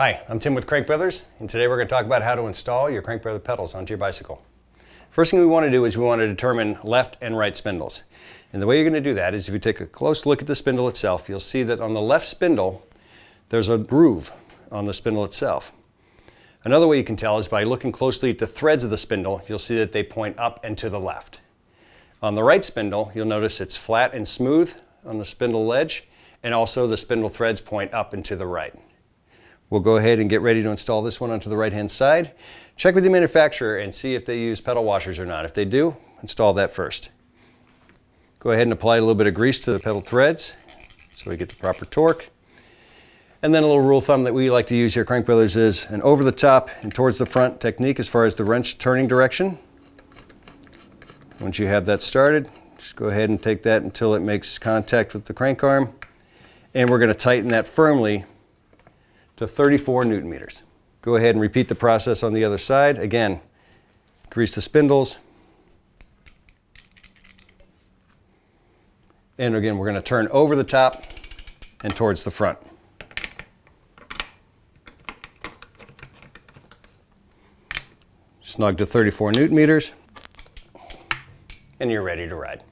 Hi, I'm Tim with Crank Brothers, and today we're going to talk about how to install your Crank Brother pedals onto your bicycle. First thing we want to do is we want to determine left and right spindles. And the way you're going to do that is if you take a close look at the spindle itself, you'll see that on the left spindle, there's a groove on the spindle itself. Another way you can tell is by looking closely at the threads of the spindle, you'll see that they point up and to the left. On the right spindle, you'll notice it's flat and smooth on the spindle ledge, and also the spindle threads point up and to the right. We'll go ahead and get ready to install this one onto the right hand side. Check with the manufacturer and see if they use pedal washers or not. If they do, install that first. Go ahead and apply a little bit of grease to the pedal threads so we get the proper torque. And then a little rule of thumb that we like to use here Crank Brothers is an over the top and towards the front technique as far as the wrench turning direction. Once you have that started, just go ahead and take that until it makes contact with the crank arm. And we're going to tighten that firmly to 34 newton meters. Go ahead and repeat the process on the other side. Again, grease the spindles. And again, we're going to turn over the top and towards the front. Snug to 34 newton meters. And you're ready to ride.